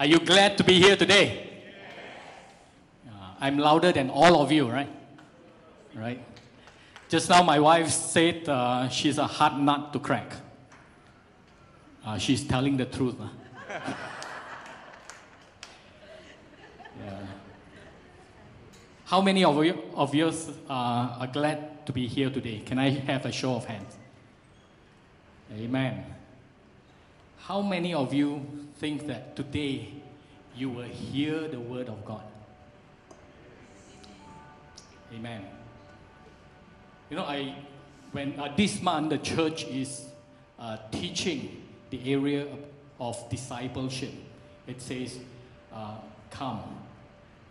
Are you glad to be here today? Uh, I'm louder than all of you, right? Right? Just now, my wife said uh, she's a hard nut to crack. Uh, she's telling the truth. huh? yeah. How many of you of you uh, are glad to be here today? Can I have a show of hands? Amen. How many of you think that today you will hear the word of God? Amen. You know, I when uh, this month the church is uh, teaching the area of, of discipleship. It says, uh, "Come,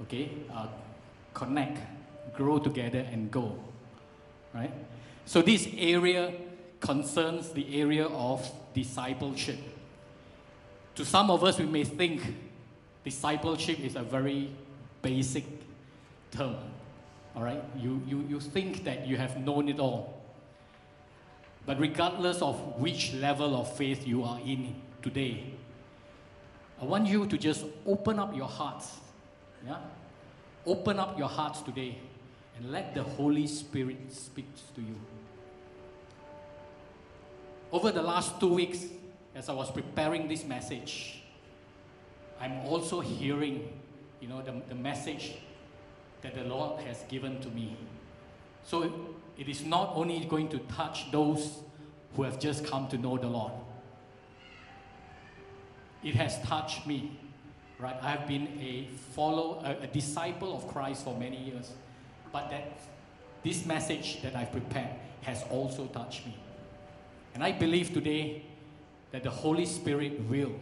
okay, uh, connect, grow together, and go." Right. So this area concerns the area of discipleship. To some of us, we may think discipleship is a very basic term. All right? You, you, you think that you have known it all. But regardless of which level of faith you are in today, I want you to just open up your hearts. Yeah? Open up your hearts today and let the Holy Spirit speak to you. Over the last two weeks, as I was preparing this message, I'm also hearing, you know, the, the message that the Lord has given to me. So it is not only going to touch those who have just come to know the Lord. It has touched me, right? I have been a follow, a, a disciple of Christ for many years, but that this message that I've prepared has also touched me. And I believe today that the Holy Spirit will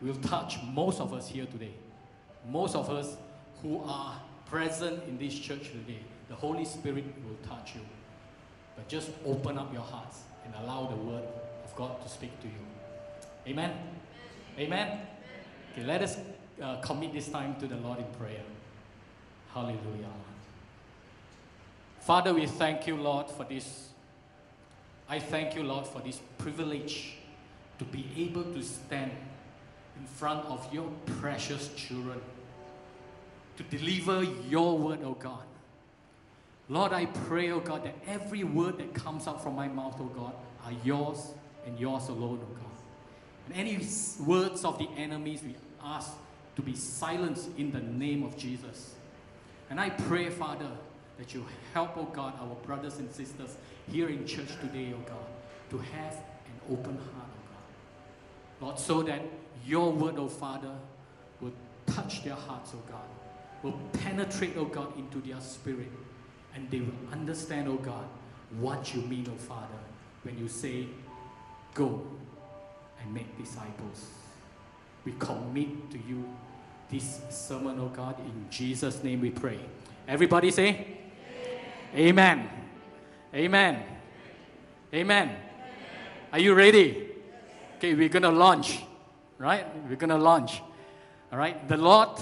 will touch most of us here today. Most of us who are present in this church today, the Holy Spirit will touch you. But just open up your hearts and allow the word of God to speak to you. Amen. Amen. Okay, let us uh, commit this time to the Lord in prayer. Hallelujah. Father, we thank you, Lord, for this I thank you, Lord, for this privilege to be able to stand in front of your precious children, to deliver your word, oh God. Lord, I pray, oh God, that every word that comes out from my mouth, oh God, are yours and yours alone, oh God. And any words of the enemies, we ask to be silenced in the name of Jesus. And I pray, Father, that you help, oh God, our brothers and sisters here in church today, oh God, to have an open heart, oh God. Lord, so that your word, oh Father, will touch their hearts, oh God, will penetrate, oh God, into their spirit, and they will understand, oh God, what you mean, oh Father, when you say, go and make disciples. We commit to you this sermon, oh God, in Jesus' name we pray. Everybody say, Amen. Amen. Amen. Amen. Are you ready? Okay, we're going to launch, right? We're going to launch. All right? The Lord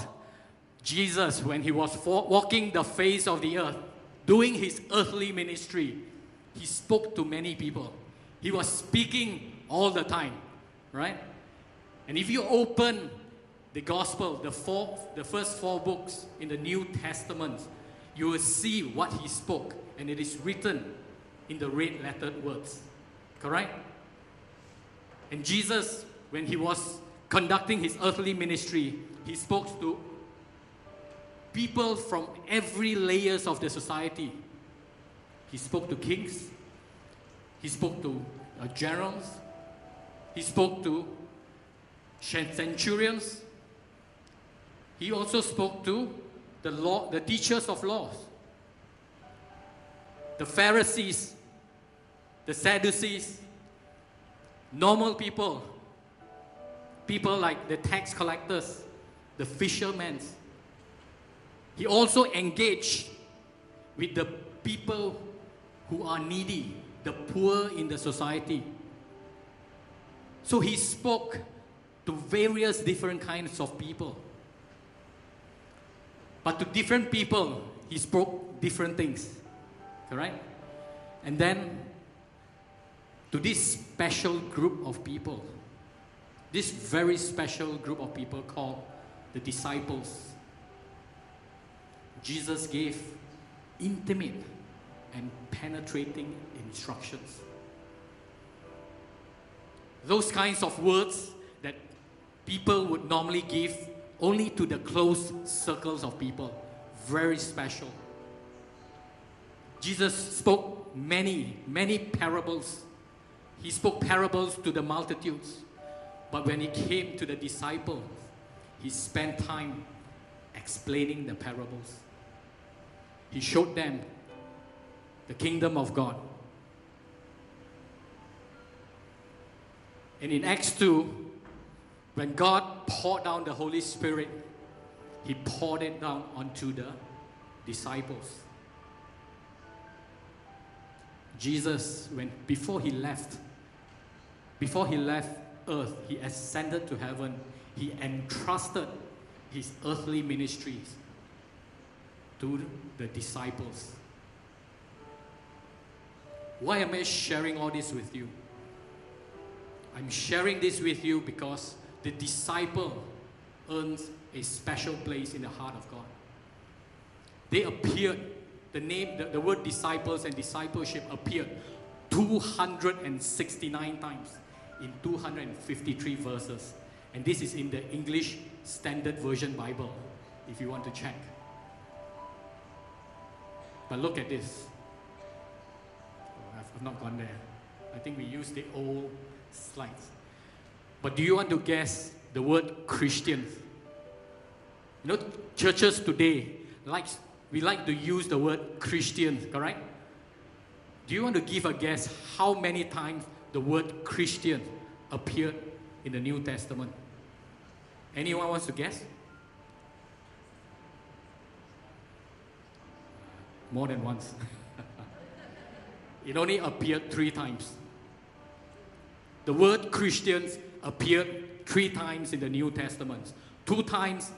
Jesus, when he was walking the face of the earth, doing his earthly ministry, he spoke to many people. He was speaking all the time, right? And if you open the gospel, the four, the first four books in the New Testament, you will see what he spoke, and it is written in the red lettered words. Correct? And Jesus, when he was conducting his earthly ministry, he spoke to people from every layers of the society. He spoke to kings, he spoke to uh, generals, he spoke to centurions, he also spoke to the law, the teachers of laws, the Pharisees, the Sadducees, normal people, people like the tax collectors, the fishermen. He also engaged with the people who are needy, the poor in the society. So he spoke to various different kinds of people. But to different people, he spoke different things. Correct? And then to this special group of people, this very special group of people called the disciples. Jesus gave intimate and penetrating instructions. Those kinds of words that people would normally give only to the close circles of people. Very special. Jesus spoke many, many parables. He spoke parables to the multitudes. But when he came to the disciples, he spent time explaining the parables. He showed them the kingdom of God. And in Acts 2, when God poured down the Holy Spirit, He poured it down onto the disciples. Jesus, when before he left, before he left earth, he ascended to heaven. He entrusted his earthly ministries to the disciples. Why am I sharing all this with you? I'm sharing this with you because the disciple earns a special place in the heart of God. They appeared, the name, the, the word disciples and discipleship appeared 269 times in 253 verses. And this is in the English Standard Version Bible, if you want to check. But look at this. Oh, I've not gone there. I think we use the old slides. But do you want to guess the word Christian? You know, churches today like we like to use the word Christian, correct? Do you want to give a guess how many times the word Christian appeared in the New Testament? Anyone wants to guess? More than once. it only appeared three times. The word Christians appeared three times in the New Testament, two times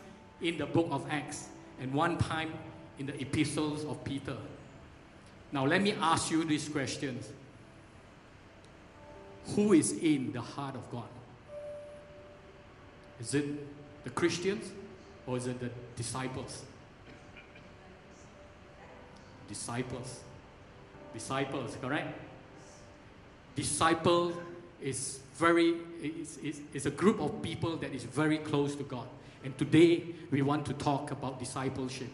in the book of Acts, and one time in the epistles of Peter. Now, let me ask you these questions Who is in the heart of God? Is it the Christians or is it the disciples? Disciples. Disciples, correct? Disciple is very is, is, is a group of people that is very close to God. And today we want to talk about discipleship.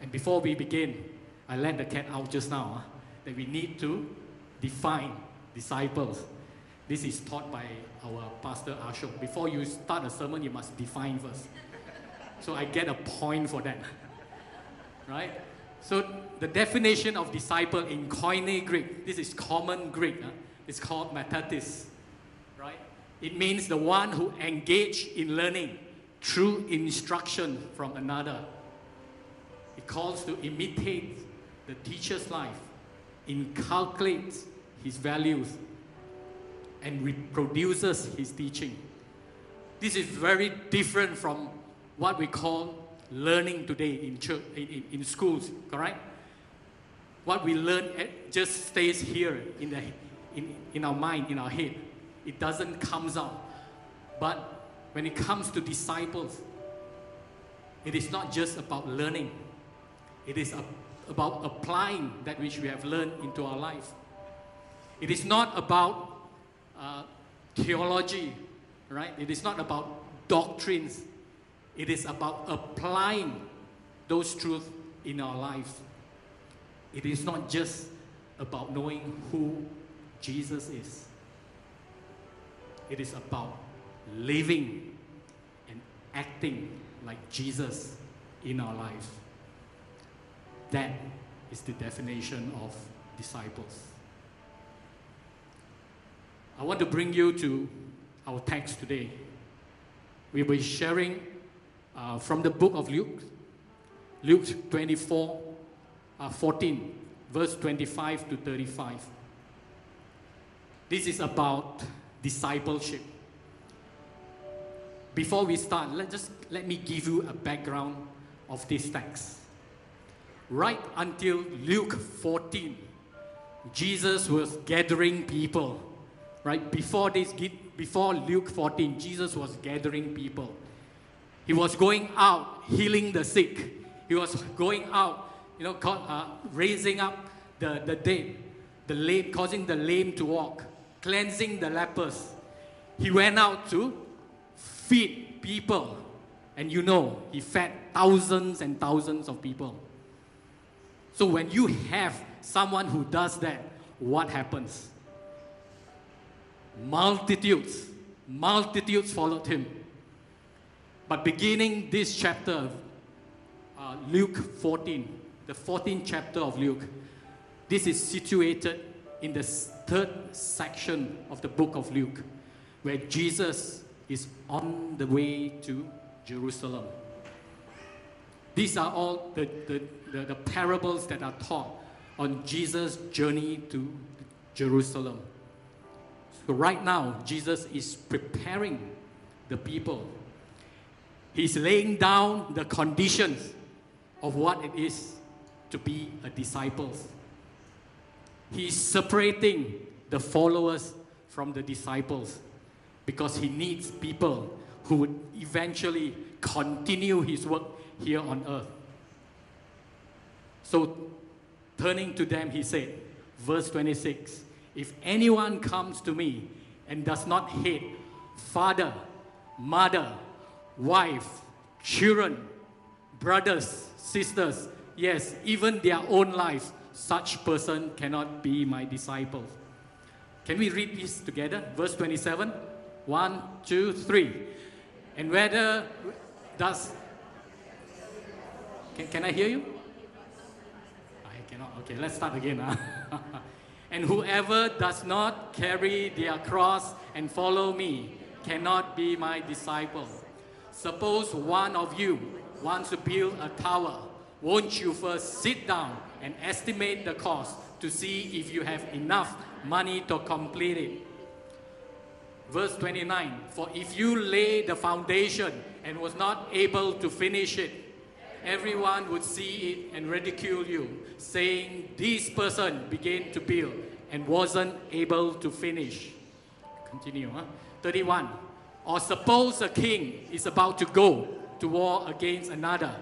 And before we begin, I let the cat out just now huh, that we need to define disciples. This is taught by our pastor Ashok. Before you start a sermon, you must define first. So I get a point for that. right? So the definition of disciple in Koine Greek, this is common Greek. Huh? It's called mathetes. Right? It means the one who engage in learning through instruction from another. It calls to imitate the teacher's life, inculcate his values, and reproduces his teaching. This is very different from what we call learning today in, church, in, in, schools, correct? What we learn eh, just stays here in, the, in, in our mind, in our head. It doesn't comes out. But when it comes to disciples, it is not just about learning. It is about applying that which we have learned into our life. It is not about uh, theology, right? It is not about doctrines. It is about applying those truths in our lives. It is not just about knowing who Jesus is. It is about living and acting like Jesus in our life. That is the definition of disciples. I want to bring you to our text today. We'll be sharing uh, from the book of Luke, Luke 24, uh, 14, verse 25 to 35. This is about discipleship. Before we start, let just let me give you a background of this text. Right until Luke 14, Jesus was gathering people. Right before this, before Luke 14, Jesus was gathering people. He was going out healing the sick. He was going out, you know, uh, raising up the, the dead, the lame, causing the lame to walk, cleansing the lepers. He went out to feed people. And you know, he fed thousands and thousands of people. So when you have someone who does that, what happens? Multitudes, multitudes followed him. But beginning this chapter, uh, Luke 14, the 14th chapter of Luke, this is situated in the third section of the book of Luke, where Jesus is on the way to Jerusalem. These are all the, the, the, the parables that are taught on Jesus' journey to Jerusalem. So, right now, Jesus is preparing the people. He's laying down the conditions of what it is to be a disciple. He's separating the followers from the disciples because he needs people who would eventually continue his work here on earth. So, turning to them, he said, verse 26 If anyone comes to me and does not hate father, mother, wife, children, brothers, sisters, yes, even their own lives, such person cannot be my disciple. Can we read this together? Verse 27. One, two, three. And whether does can, can I hear you? I cannot. Okay, let's start again. Huh? and whoever does not carry their cross and follow me cannot be my disciple. Suppose one of you wants to build a tower. Won't you first sit down and estimate the cost to see if you have enough money to complete it? Verse 29 For if you lay the foundation and was not able to finish it, everyone would see it and ridicule you, saying, This person began to build and wasn't able to finish. Continue, huh? 31. Or suppose a king is about to go to war against another.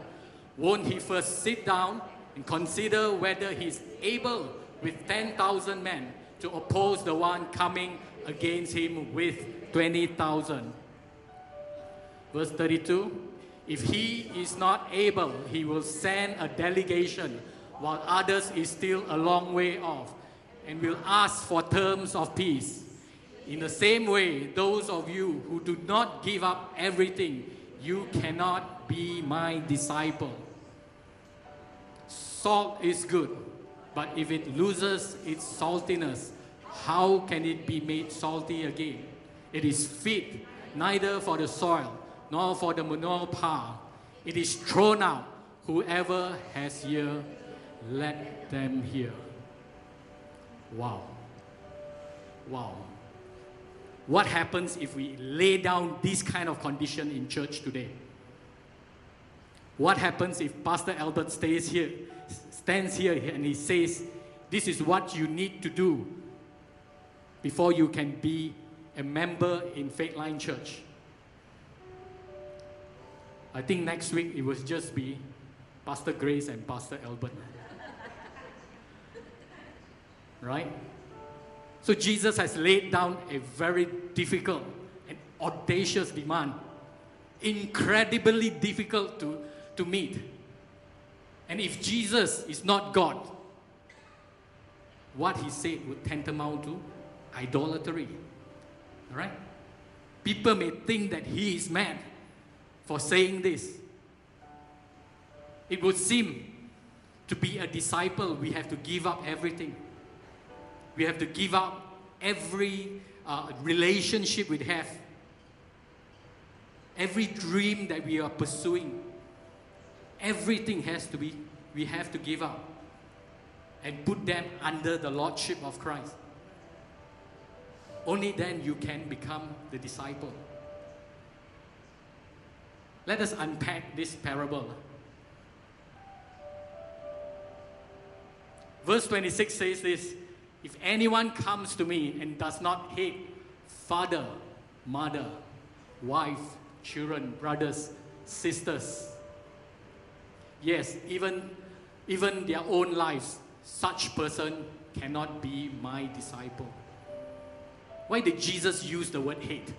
Won't he first sit down and consider whether he's able with 10,000 men to oppose the one coming against him with 20,000? Verse 32 if he is not able, he will send a delegation while others is still a long way off and will ask for terms of peace. In the same way, those of you who do not give up everything, you cannot be my disciple. Salt is good, but if it loses its saltiness, how can it be made salty again? It is fit neither for the soil nor for the manure pile. It is thrown out. Whoever has ear, let them hear. Wow. Wow. What happens if we lay down this kind of condition in church today? What happens if Pastor Albert stays here, stands here and he says, This is what you need to do before you can be a member in FaithLine Church? I think next week it will just be Pastor Grace and Pastor Albert. right? So Jesus has laid down a very difficult and audacious demand, incredibly difficult to, to meet. And if Jesus is not God, what he said would tantamount to idolatry. All right? People may think that he is mad for saying this. It would seem to be a disciple, we have to give up everything. We have to give up every uh, relationship we have, every dream that we are pursuing. Everything has to be, we have to give up and put them under the lordship of Christ. Only then you can become the disciple. Let us unpack this parable. Verse 26 says this If anyone comes to me and does not hate father, mother, wife, children, brothers, sisters. Yes, even, even their own lives, such person cannot be my disciple. Why did Jesus use the word hate?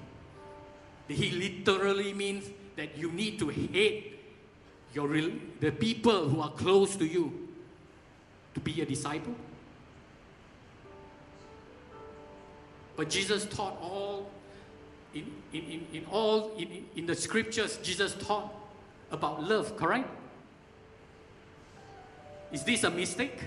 Did he literally mean that you need to hate your, the people who are close to you to be a disciple? But Jesus taught all, in, in, in, all, in, in the scriptures, Jesus taught about love, correct? Is this a mistake?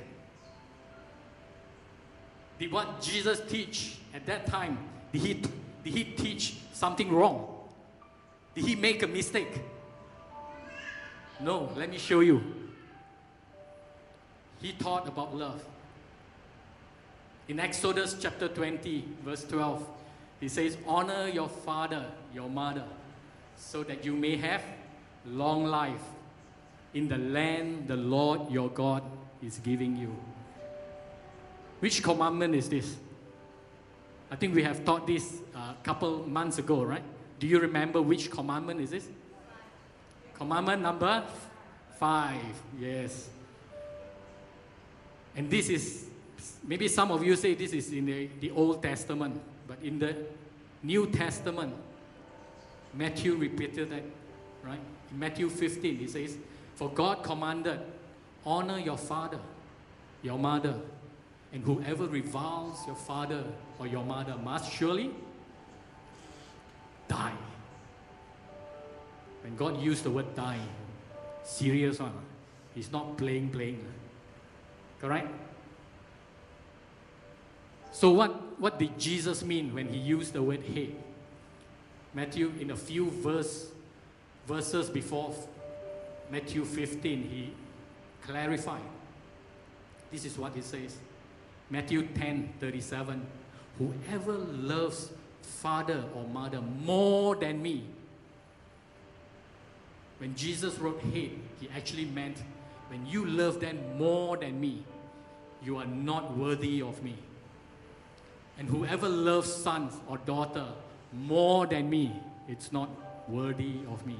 Did what Jesus teach at that time, did he, did he teach something wrong? Did he make a mistake? No, let me show you. He taught about love. In Exodus chapter 20, verse 12, he says, Honor your father, your mother, so that you may have long life in the land the Lord your God is giving you. Which commandment is this? I think we have taught this a couple months ago, right? Do you remember which commandment is this? Commandment number five, yes. And this is, maybe some of you say this is in the, the Old Testament, but in the New Testament, Matthew repeated that, right? In Matthew 15, he says, For God commanded, honor your father, your mother, and whoever reviles your father or your mother must surely die. When God used the word die, serious one. He's not playing, playing. Correct? So what, what did Jesus mean when he used the word hate? Matthew, in a few verse, verses before Matthew 15, he clarified. This is what he says. Matthew 10 37. Whoever loves father or mother more than me. When Jesus wrote hate, he actually meant when you love them more than me, you are not worthy of me. And whoever loves sons or daughter more than me, it's not worthy of me.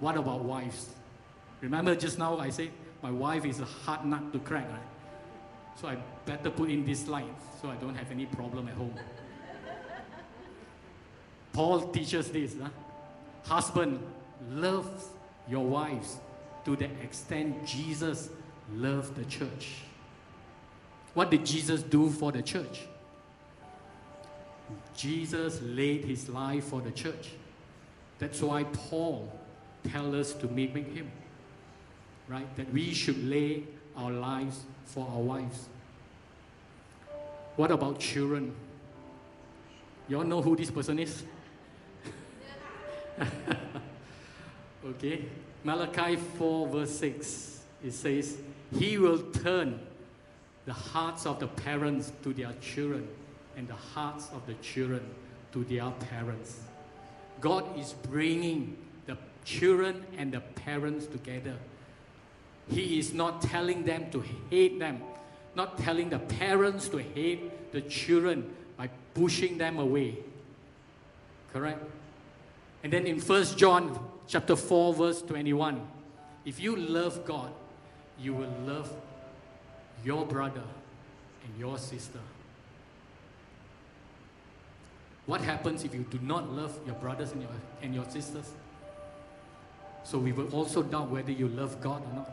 What about wives? Remember just now I said my wife is a hard nut to crack, right? So I better put in this line so I don't have any problem at home. Paul teaches this. Huh? Husband, love your wives to the extent Jesus loved the church. What did Jesus do for the church? Jesus laid his life for the church. That's why Paul tells us to mimic him. Right? That we should lay our lives for our wives. What about children? You all know who this person is? okay. Malachi 4, verse 6, it says, He will turn the hearts of the parents to their children and the hearts of the children to their parents. God is bringing the children and the parents together. He is not telling them to hate them, not telling the parents to hate the children by pushing them away. Correct? And then in 1 John chapter 4 verse 21, if you love God, you will love your brother and your sister. What happens if you do not love your brothers and your, and your sisters? So we will also doubt whether you love God or not.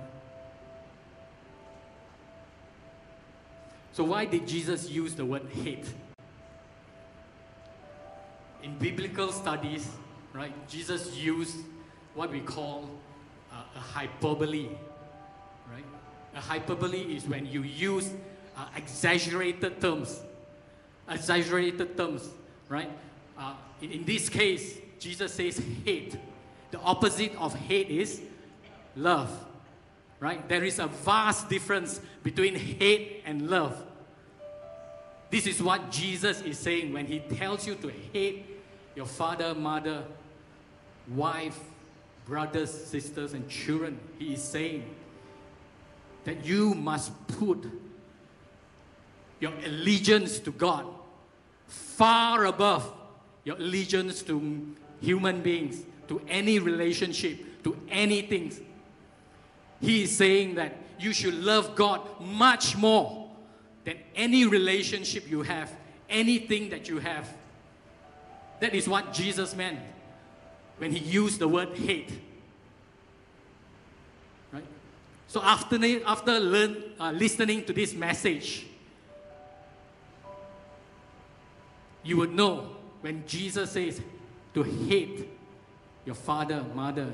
So why did Jesus use the word hate? In biblical studies, right, Jesus used what we call uh, a hyperbole, right? A hyperbole is when you use uh, exaggerated terms, exaggerated terms, right? Uh, in, in this case, Jesus says hate. The opposite of hate is love, right? There is a vast difference between hate and love. This is what Jesus is saying when he tells you to hate your father, mother, wife, brothers, sisters, and children. He is saying that you must put your allegiance to God far above your allegiance to human beings, to any relationship, to anything. He is saying that you should love God much more than any relationship you have, anything that you have. That is what Jesus meant when he used the word hate. Right? So after, after learn, uh, listening to this message, you would know when Jesus says to hate your father, mother,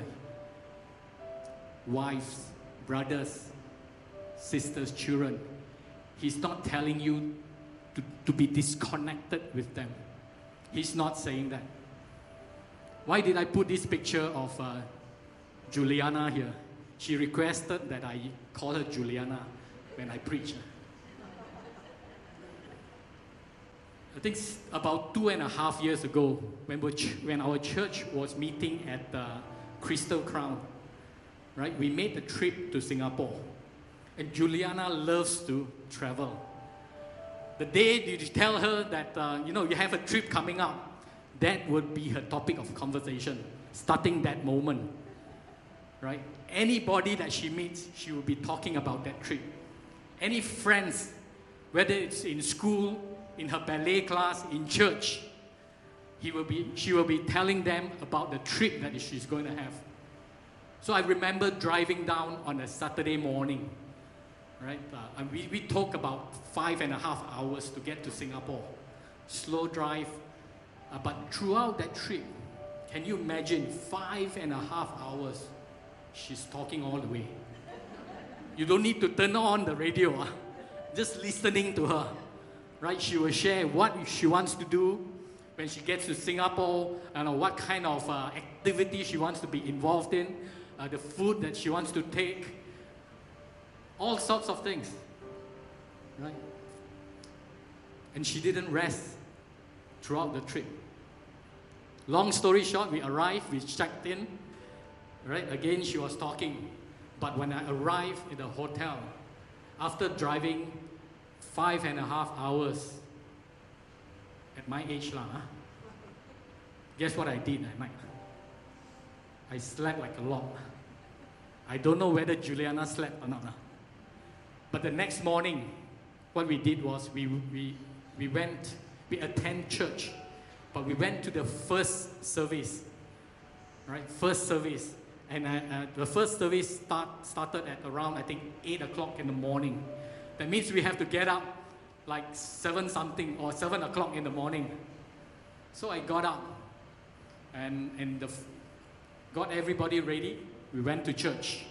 wives, brothers, sisters, children. He's not telling you to, to be disconnected with them. He's not saying that. Why did I put this picture of uh, Juliana here? She requested that I call her Juliana when I preach. I think about two and a half years ago, when, when our church was meeting at the Crystal Crown, right, we made the trip to Singapore. And Juliana loves to travel. The day you tell her that, uh, you know, you have a trip coming up, that would be her topic of conversation, starting that moment, right? Anybody that she meets, she will be talking about that trip. Any friends, whether it's in school, in her ballet class, in church, he will be, she will be telling them about the trip that she's going to have. So I remember driving down on a Saturday morning, right? Uh, and we, we took about five and a half hours to get to Singapore. Slow drive. Uh, but throughout that trip, can you imagine five and a half hours? She's talking all the way. You don't need to turn on the radio, uh, just listening to her right? She will share what she wants to do when she gets to Singapore, and what kind of uh, activity she wants to be involved in, uh, the food that she wants to take, all sorts of things, right? And she didn't rest throughout the trip. Long story short, we arrived, we checked in, right? Again, she was talking. But when I arrived at the hotel, after driving five and a half hours at my age lah. Huh? Guess what I did at night? I slept like a log. I don't know whether Juliana slept or not. Huh? But the next morning, what we did was we, we, we went, we attend church, but we went to the first service, right? First service. And uh, uh, the first service start, started at around, I think, 8 o'clock in the morning. That means we have to get up like 7 something or 7 o'clock in the morning. So I got up and, and the, got everybody ready. We went to church.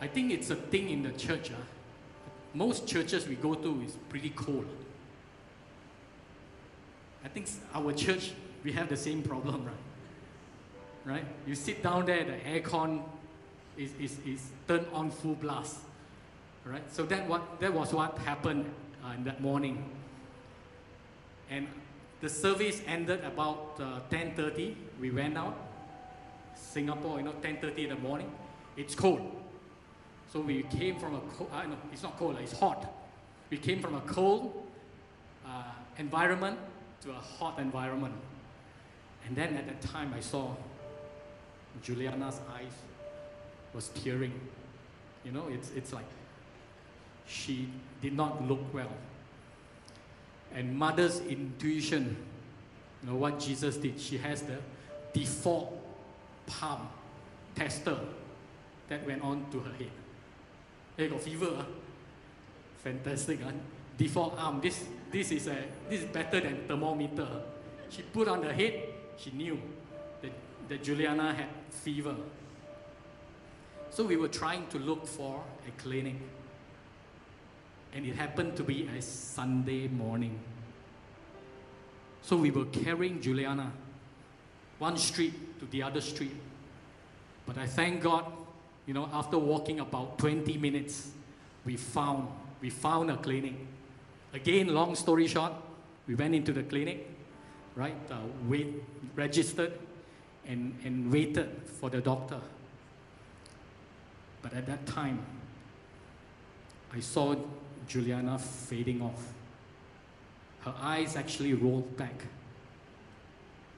I think it's a thing in the church. Uh. Most churches we go to is pretty cold. I think our church, we have the same problem, right? Right? You sit down there, the aircon is, is, is turned on full blast. Right? So that, what, that was what happened uh, in that morning. And the service ended about uh, 10.30. We went out. Singapore, you know, 10.30 in the morning. It's cold. So we came from a cold, uh, no, it's not cold, it's hot. We came from a cold uh, environment to a hot environment. And then at that time I saw Juliana's eyes was tearing. You know, it's, it's like she did not look well. And mother's intuition, you know what Jesus did? She has the default palm tester that went on to her head. Hey, got fever. Huh? Fantastic. Huh? Default arm. This, this, is a, this is better than thermometer. Ah. She put on the head, she knew that, that Juliana had fever. So we were trying to look for a clinic and it happened to be a Sunday morning. So we were carrying Juliana one street to the other street. But I thank God, you know, after walking about 20 minutes, we found, we found a clinic. Again, long story short, we went into the clinic, right, uh, wait, registered, and, and waited for the doctor. But at that time, I saw Juliana fading off. her eyes actually rolled back.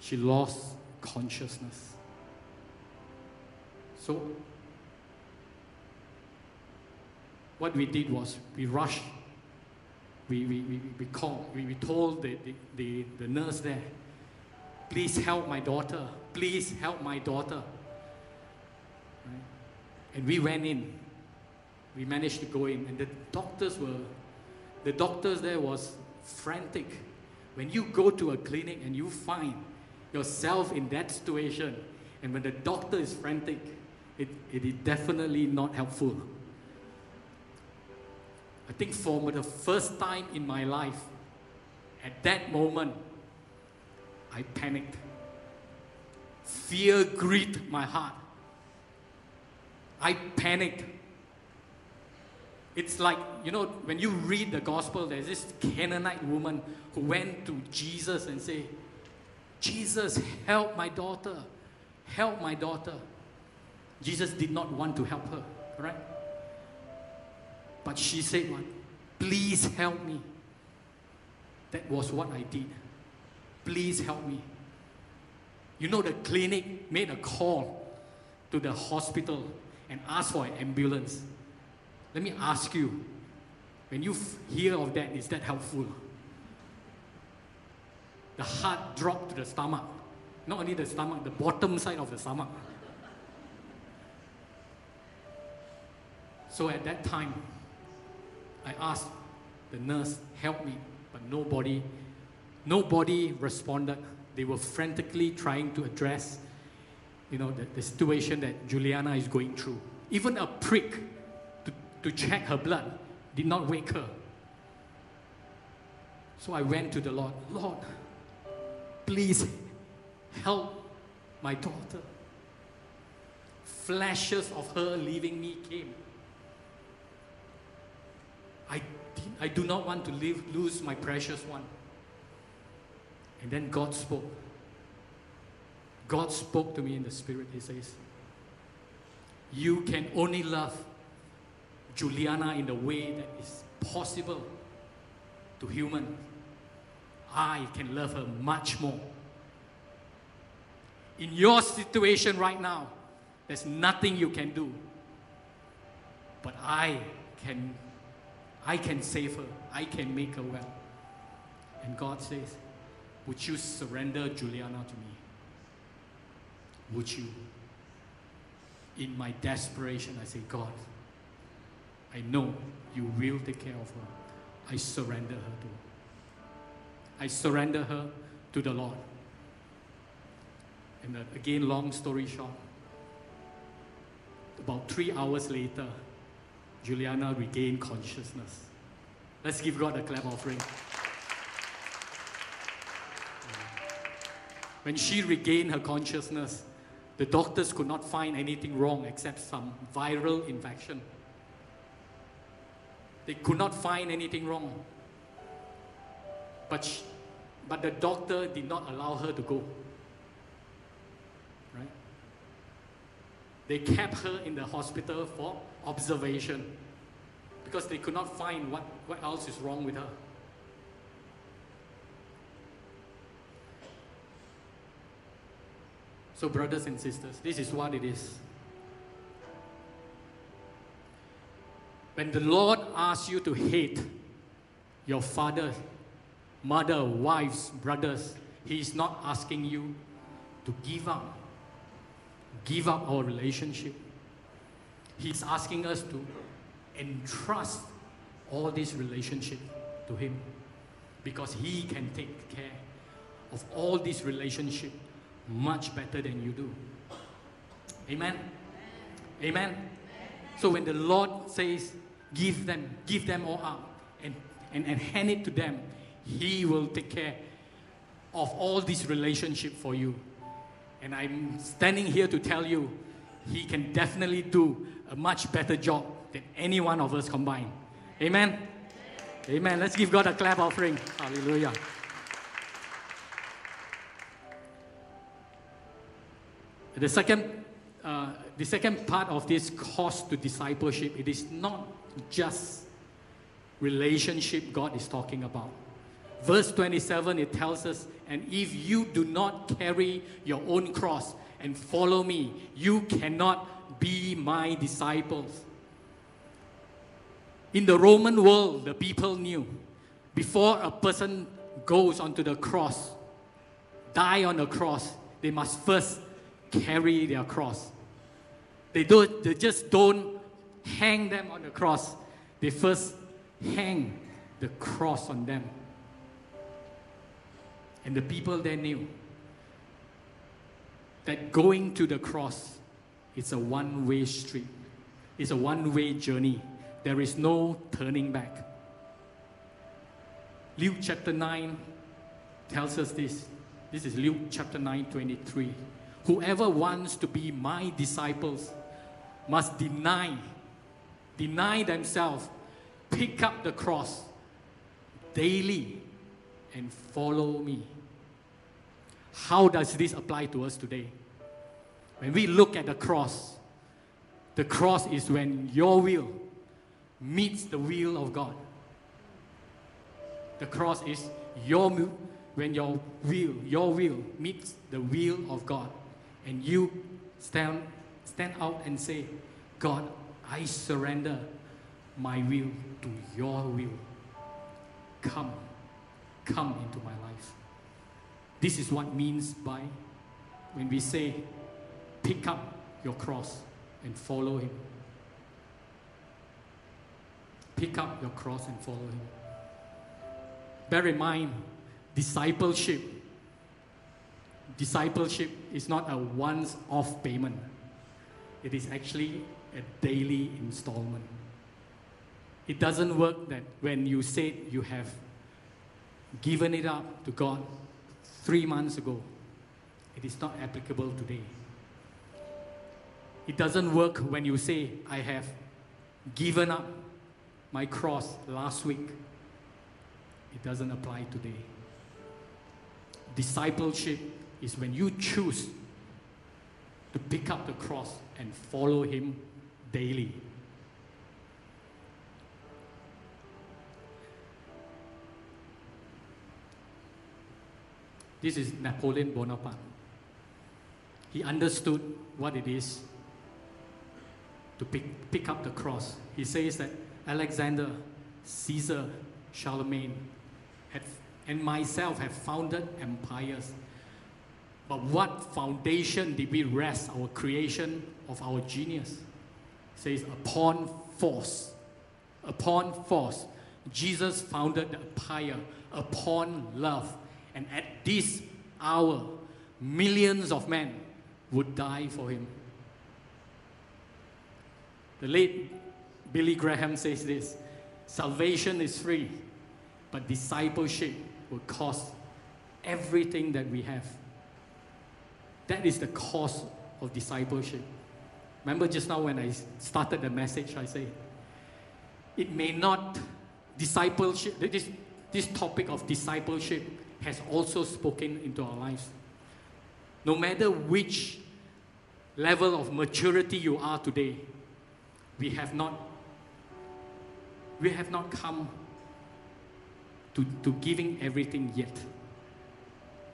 She lost consciousness. So, what we did was we rushed. We, we, we, we called, we, we told the, the, the, the nurse there, please help my daughter. Please help my daughter. Right? And we went in. We managed to go in, and the doctors were, the doctors there was frantic. When you go to a clinic and you find yourself in that situation, and when the doctor is frantic, it, it is definitely not helpful. I think for the first time in my life, at that moment, I panicked. Fear gripped my heart. I panicked. It's like, you know, when you read the gospel, there's this Canaanite woman who went to Jesus and said, Jesus, help my daughter. Help my daughter. Jesus did not want to help her, right? But she said, What? Please help me. That was what I did. Please help me. You know, the clinic made a call to the hospital and asked for an ambulance. Let me ask you when you hear of that, is that helpful? The heart dropped to the stomach. Not only the stomach, the bottom side of the stomach. So at that time, I asked the nurse, help me, but nobody, nobody responded. They were frantically trying to address, you know, the, the situation that Juliana is going through. Even a prick to, to check her blood did not wake her. So I went to the Lord, Lord, please help my daughter. Flashes of her leaving me came. I, I do not want to lose my precious one. And then God spoke. God spoke to me in the spirit. He says, You can only love Juliana in the way that is possible to human. I can love her much more. In your situation right now, there's nothing you can do. But I can I can save her. I can make her well. And God says, Would you surrender Juliana to me? Would you? In my desperation, I say, God, I know you will take care of her. I surrender her to I surrender her to the Lord. And uh, again, long story short, about three hours later, Juliana regained consciousness. Let's give God a clap offering. When she regained her consciousness, the doctors could not find anything wrong except some viral infection. They could not find anything wrong. But, she, but the doctor did not allow her to go. Right? They kept her in the hospital for observation because they could not find what, what else is wrong with her. So, brothers and sisters, this is what it is. When the Lord asks you to hate your father, mother, wives, brothers, He is not asking you to give up. Give up our relationship. He's asking us to entrust all this relationship to Him because He can take care of all this relationship much better than you do. Amen. Amen. So when the Lord says, give them, give them all up and, and, and hand it to them, He will take care of all this relationship for you. And I'm standing here to tell you, He can definitely do a much better job than any one of us combined. Amen? Amen. Let's give God a clap offering. Hallelujah. The second, uh, the second part of this cost to discipleship, it is not just relationship God is talking about. Verse 27, it tells us, And if you do not carry your own cross and follow me, you cannot be my disciples. In the Roman world, the people knew before a person goes onto the cross, die on the cross, they must first carry their cross. They, don't, they just don't hang them on the cross, they first hang the cross on them. And the people there knew that going to the cross is a one way street, it's a one way journey. There is no turning back. Luke chapter 9 tells us this. This is Luke chapter 9 23. Whoever wants to be my disciples must deny, deny themselves, pick up the cross daily and follow me. How does this apply to us today? When we look at the cross, the cross is when your will meets the will of God. The cross is your when your will, your will meets the will of God, and you stand stand out and say, God, I surrender my will to your will. Come, come into my life. This is what means by when we say, pick up your cross and follow him. Pick up your cross and follow him. Bear in mind, discipleship. Discipleship is not a once off payment, it is actually a daily installment. It doesn't work that when you say you have given it up to God three months ago, it is not applicable today. It doesn't work when you say, I have given up my cross last week. It doesn't apply today. Discipleship is when you choose to pick up the cross and follow Him daily. This is Napoleon Bonaparte. He understood what it is to pick, pick up the cross. He says that Alexander, Caesar, Charlemagne, had, and myself have founded empires. But what foundation did we rest our creation of our genius? says upon force. Upon force. Jesus founded the empire upon love. And at this hour, millions of men would die for him. The late Billy Graham says this Salvation is free, but discipleship will cost everything that we have. That is the cost of discipleship. Remember just now when I started the message, I say, it may not, discipleship, this, this topic of discipleship has also spoken into our lives. No matter which level of maturity you are today, we have not we have not come to, to giving everything yet.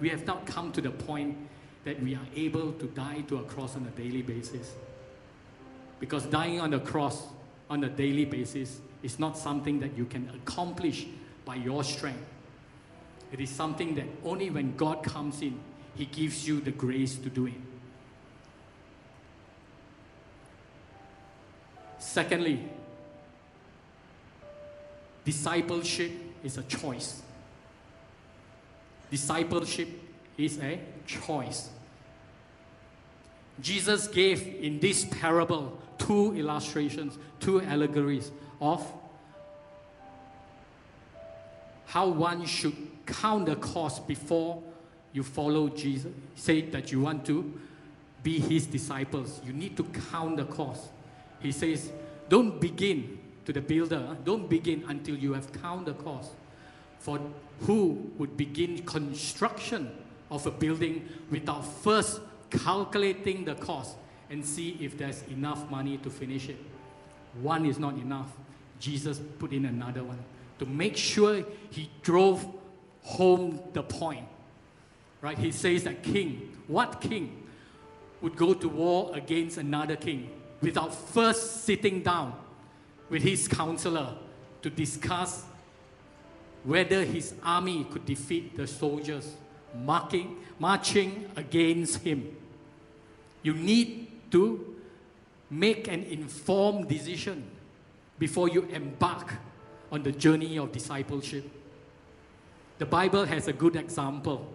We have not come to the point that we are able to die to a cross on a daily basis. Because dying on the cross on a daily basis is not something that you can accomplish by your strength. It is something that only when God comes in, He gives you the grace to do it. Secondly, discipleship is a choice. Discipleship is a choice. Jesus gave in this parable two illustrations, two allegories of how one should count the cost before you follow Jesus. Say that you want to be his disciples. You need to count the cost. He says, don't begin to the builder, don't begin until you have counted the cost. For who would begin construction of a building without first calculating the cost and see if there's enough money to finish it? One is not enough. Jesus put in another one to make sure he drove home the point. Right? He says that king, what king would go to war against another king without first sitting down with his counselor to discuss whether his army could defeat the soldiers marking, marching against him. You need to make an informed decision before you embark on the journey of discipleship. The Bible has a good example.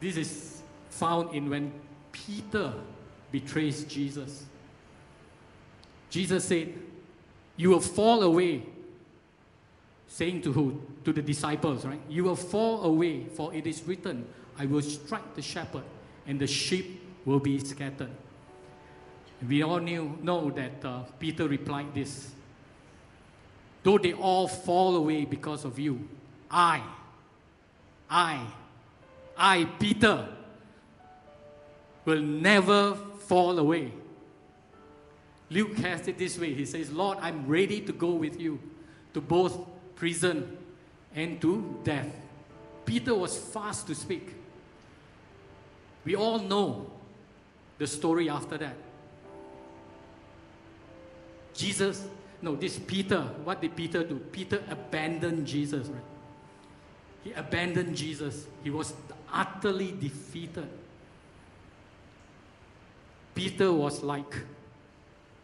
This is found in when Peter betrays Jesus. Jesus said, You will fall away. Saying to who? To the disciples, right? You will fall away, for it is written, I will strike the shepherd, and the sheep will be scattered. We all knew, know that uh, Peter replied this Though they all fall away because of you, I, I, I, Peter, will never fall away. Luke has it this way He says, Lord, I'm ready to go with you to both prison and to death. Peter was fast to speak. We all know the story after that. Jesus, no, this Peter, what did Peter do? Peter abandoned Jesus, right? He abandoned Jesus. He was utterly defeated. Peter was like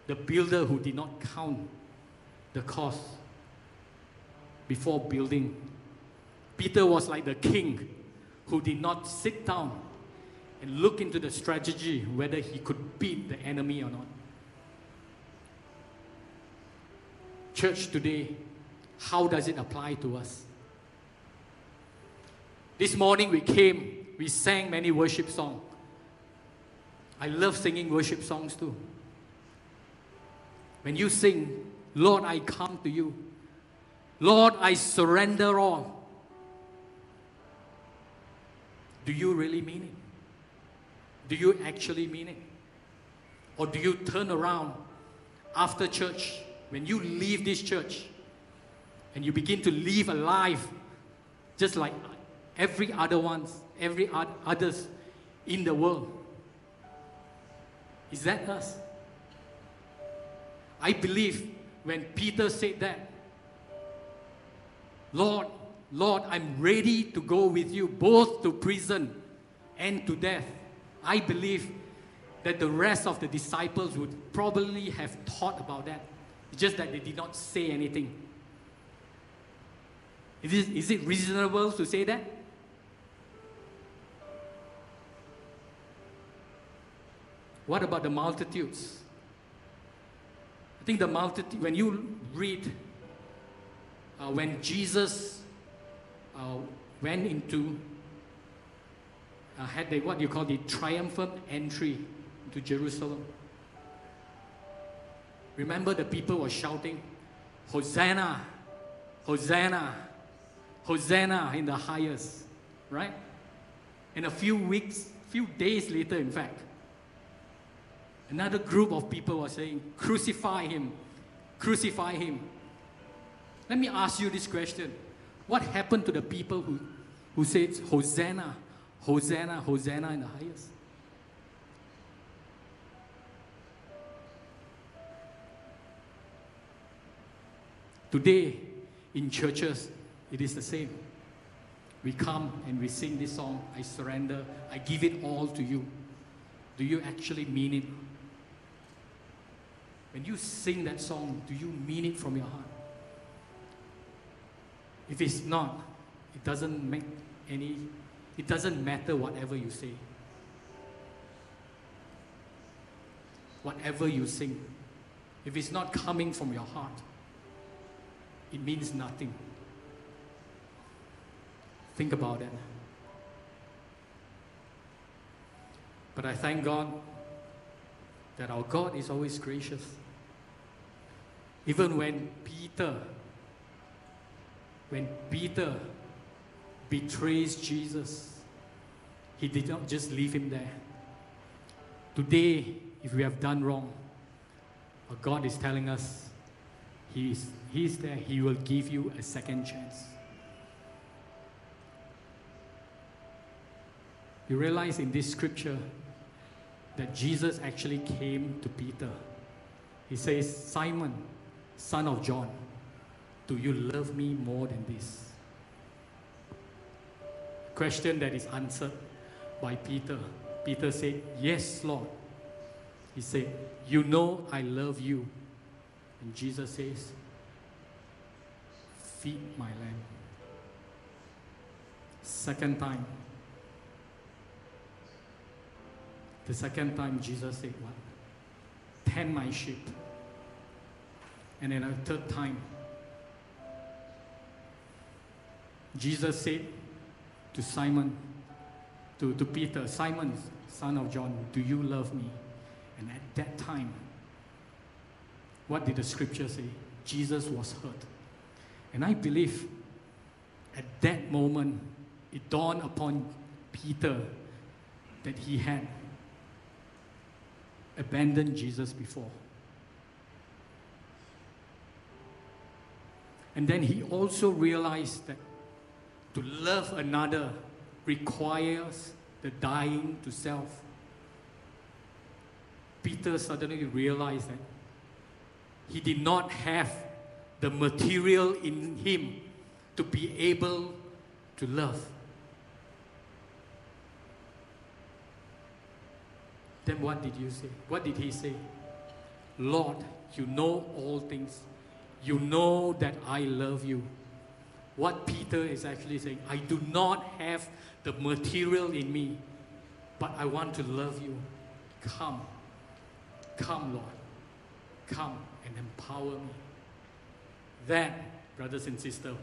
the builder who did not count the cost before building. Peter was like the king who did not sit down and look into the strategy whether he could beat the enemy or not. Church today, how does it apply to us? This morning we came, we sang many worship songs. I love singing worship songs too. When you sing, Lord, I come to you. Lord, I surrender all. Do you really mean it? Do you actually mean it? Or do you turn around after church, when you leave this church, and you begin to live a life just like every other ones, every others in the world? Is that us? I believe when Peter said that, Lord, Lord, I'm ready to go with you both to prison and to death. I believe that the rest of the disciples would probably have thought about that, just that they did not say anything. Is it, is it reasonable to say that? What about the multitudes? I think the multitude, when you read, uh, when Jesus uh, went into, uh, had the, what you call the triumphant entry to Jerusalem. Remember the people were shouting, Hosanna, Hosanna, Hosanna in the highest, right? And a few weeks, few days later, in fact, Another group of people were saying, Crucify him, crucify him. Let me ask you this question What happened to the people who, who said, Hosanna, Hosanna, Hosanna in the highest? Today, in churches, it is the same. We come and we sing this song, I surrender, I give it all to you. Do you actually mean it? When you sing that song, do you mean it from your heart? If it's not, it doesn't make any, it doesn't matter whatever you say. Whatever you sing, if it's not coming from your heart, it means nothing. Think about it. But I thank God that our God is always gracious. Even when Peter, when Peter betrays Jesus, he did not just leave him there. Today, if we have done wrong, our God is telling us he is, he is there. He will give you a second chance. You realize in this scripture, that Jesus actually came to Peter. He says, Simon, son of John, do you love me more than this? Question that is answered by Peter. Peter said, Yes, Lord. He said, You know I love you. And Jesus says, Feed my lamb. Second time. The second time, Jesus said, What? Tend my sheep. And then a third time, Jesus said to Simon, to, to Peter, Simon, son of John, do you love me? And at that time, what did the scripture say? Jesus was hurt. And I believe at that moment, it dawned upon Peter that he had abandoned Jesus before. And then he also realized that to love another requires the dying to self. Peter suddenly realized that he did not have the material in him to be able to love. Then what did you say? What did he say? Lord, you know all things. You know that I love you. What Peter is actually saying, I do not have the material in me, but I want to love you. Come. Come, Lord. Come and empower me. That, brothers and sisters,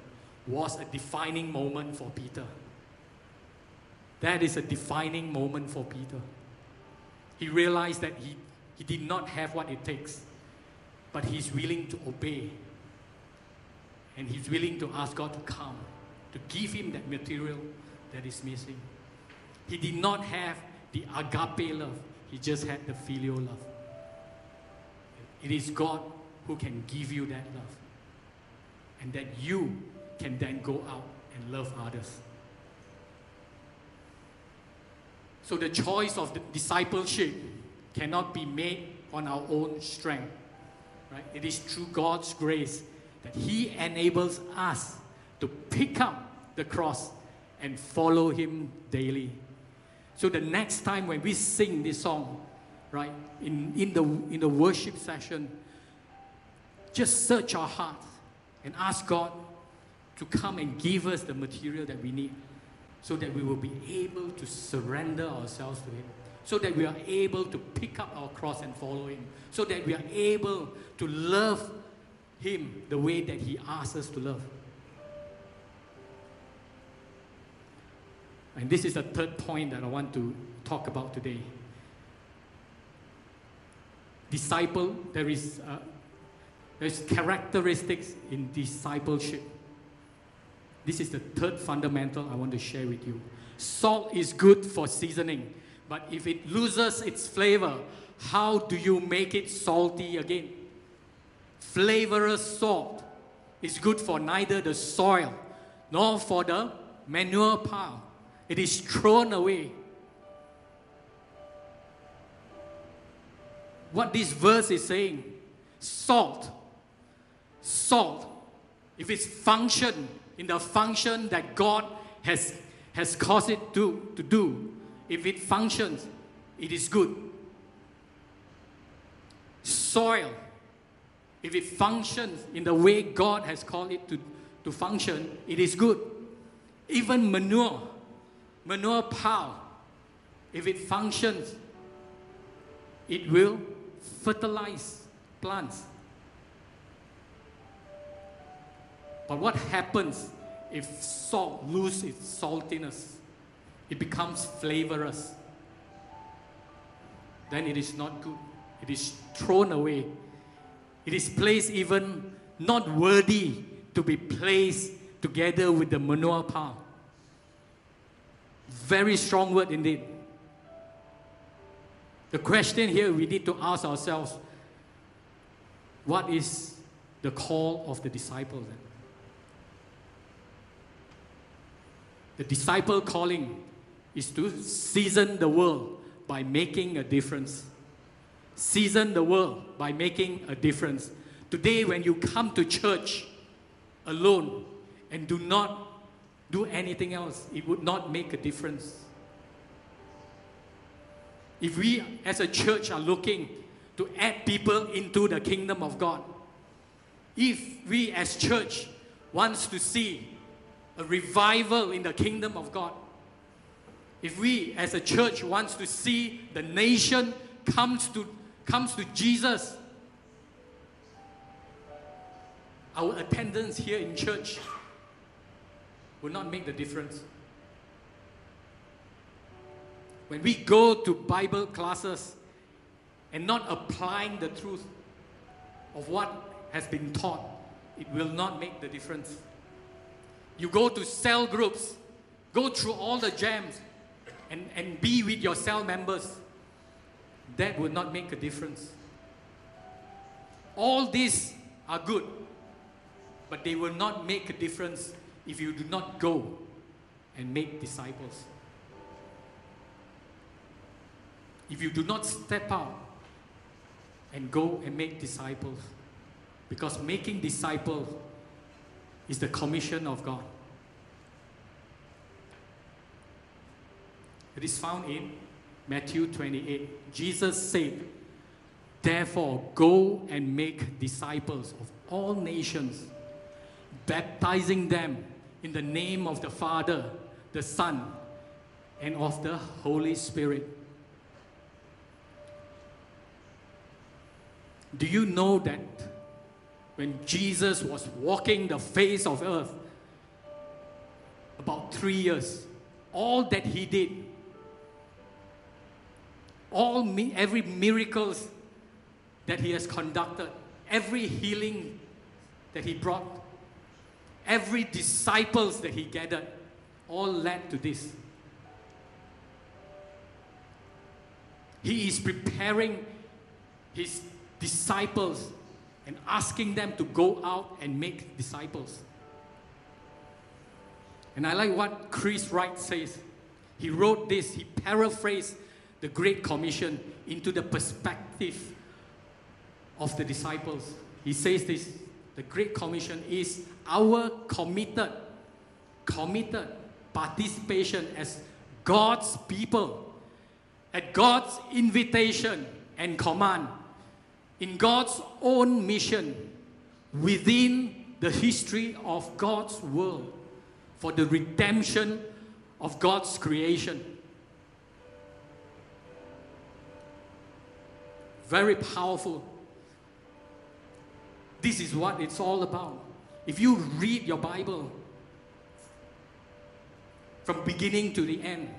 was a defining moment for Peter. That is a defining moment for Peter. He realized that he, he did not have what it takes, but he's willing to obey. And he's willing to ask God to come, to give him that material that is missing. He did not have the agape love, he just had the filial love. It is God who can give you that love. And that you can then go out and love others. So the choice of the discipleship cannot be made on our own strength. Right? It is through God's grace that He enables us to pick up the cross and follow Him daily. So the next time when we sing this song, right, in, in, the, in the worship session, just search our hearts and ask God to come and give us the material that we need so that we will be able to surrender ourselves to Him, so that we are able to pick up our cross and follow Him, so that we are able to love Him the way that He asks us to love. And this is the third point that I want to talk about today. Disciple, there is uh, there's characteristics in discipleship. This is the third fundamental I want to share with you. Salt is good for seasoning, but if it loses its flavor, how do you make it salty again? Flavorless salt is good for neither the soil nor for the manure pile. It is thrown away. What this verse is saying salt, salt, if it's function in the function that God has, has caused it to, to do, if it functions, it is good. Soil, if it functions in the way God has called it to, to function, it is good. Even manure, manure pile, if it functions, it will fertilize plants. But what happens if salt loses its saltiness? It becomes flavorless. Then it is not good. It is thrown away. It is placed even not worthy to be placed together with the manure pile. Very strong word indeed. The question here we need to ask ourselves what is the call of the disciple then? The disciple calling is to season the world by making a difference. Season the world by making a difference. Today, when you come to church alone and do not do anything else, it would not make a difference. If we as a church are looking to add people into the kingdom of God, if we as church wants to see a revival in the kingdom of God, if we as a church wants to see the nation comes to comes to Jesus, our attendance here in church will not make the difference. When we go to Bible classes and not applying the truth of what has been taught, it will not make the difference. You go to cell groups, go through all the jams, and, and be with your cell members. That will not make a difference. All these are good, but they will not make a difference if you do not go and make disciples. If you do not step out and go and make disciples, because making disciples is the commission of God. It is found in Matthew 28. Jesus said, Therefore, go and make disciples of all nations, baptizing them in the name of the Father, the Son, and of the Holy Spirit. Do you know that when Jesus was walking the face of earth, about three years, all that he did, all mi- every miracles that he has conducted, every healing that he brought, every disciples that he gathered, all led to this. He is preparing his disciples and asking them to go out and make disciples. And I like what Chris Wright says. He wrote this, he paraphrased the Great Commission into the perspective of the disciples. He says this the Great Commission is our committed, committed participation as God's people, at God's invitation and command in God's own mission within the history of God's world for the redemption of God's creation. Very powerful. This is what it's all about. If you read your Bible from beginning to the end,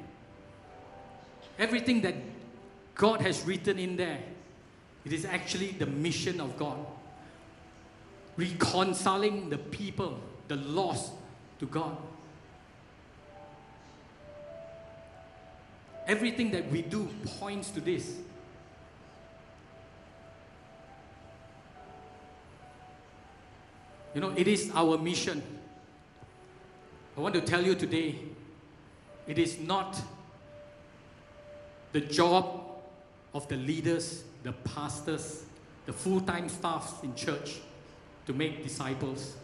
everything that God has written in there it is actually the mission of God. Reconciling the people, the lost, to God. Everything that we do points to this. You know, it is our mission. I want to tell you today, it is not the job of the leaders, the pastors, the full time staffs in church to make disciples.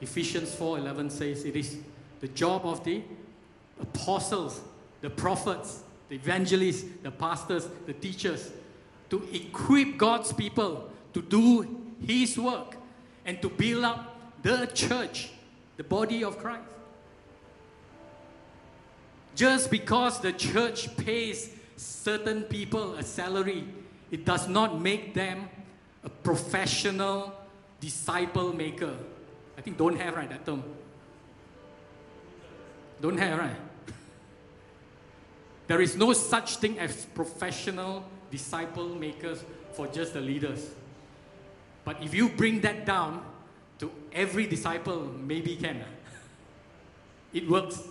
Ephesians 4:11 says it is the job of the apostles, the prophets, the evangelists, the pastors, the teachers to equip God's people to do his work and to build up the church, the body of Christ. Just because the church pays certain people a salary, it does not make them a professional disciple maker. I think don't have right that term. Don't have right. There is no such thing as professional disciple makers for just the leaders. But if you bring that down to every disciple, maybe can. It works.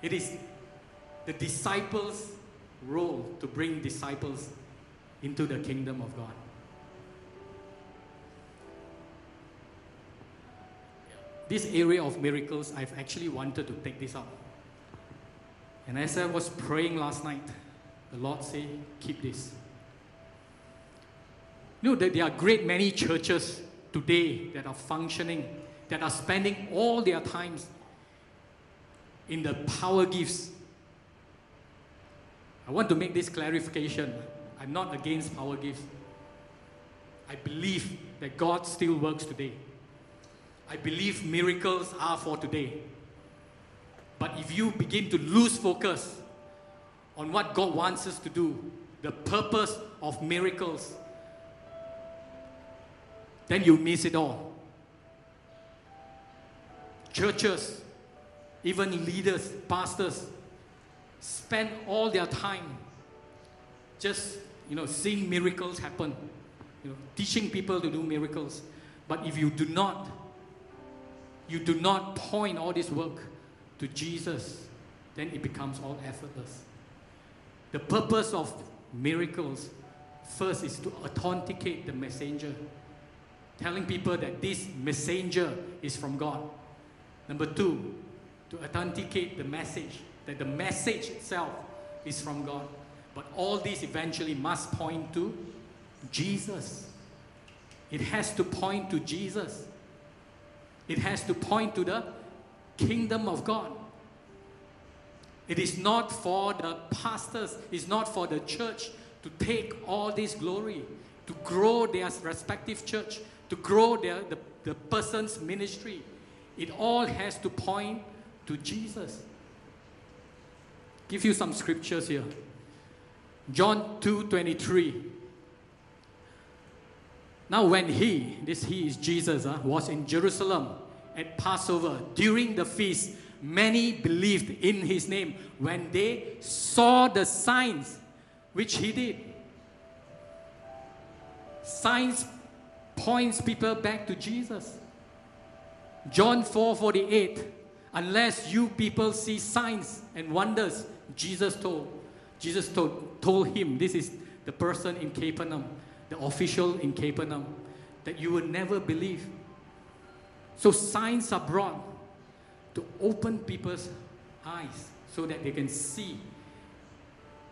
It is the disciples' role to bring disciples into the kingdom of God. this area of miracles, I've actually wanted to take this up. And as I was praying last night, the Lord said, keep this. You know that there are great many churches today that are functioning, that are spending all their times in the power gifts. I want to make this clarification. I'm not against power gifts. I believe that God still works today. I believe miracles are for today. But if you begin to lose focus on what God wants us to do, the purpose of miracles, then you miss it all. Churches, even leaders, pastors, spend all their time just you know seeing miracles happen, you know, teaching people to do miracles. But if you do not, you do not point all this work to Jesus, then it becomes all effortless. The purpose of miracles first is to authenticate the messenger, telling people that this messenger is from God. Number two, to authenticate the message, that the message itself is from God. But all this eventually must point to Jesus. It has to point to Jesus. It has to point to the kingdom of God. It is not for the pastors, it's not for the church to take all this glory, to grow their respective church, to grow their, the, the person's ministry. It all has to point to Jesus. Give you some scriptures here. John 2:23. Now when he, this he is Jesus, uh, was in Jerusalem at Passover during the feast, many believed in his name when they saw the signs which he did. Signs points people back to Jesus. John 4:48 Unless you people see signs and wonders, Jesus told. Jesus told, told him, this is the person in Capernaum, the official in Capernaum, that you will never believe. So signs are brought to open people's eyes so that they can see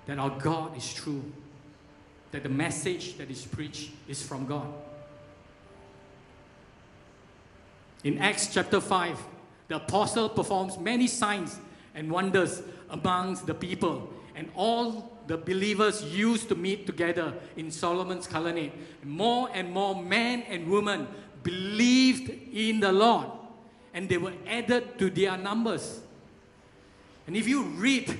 that our God is true, that the message that is preached is from God. In Acts chapter 5, the apostle performs many signs and wonders amongst the people, and all the believers used to meet together in Solomon's colonnade. More and more men and women believed in the Lord, and they were added to their numbers. And if you read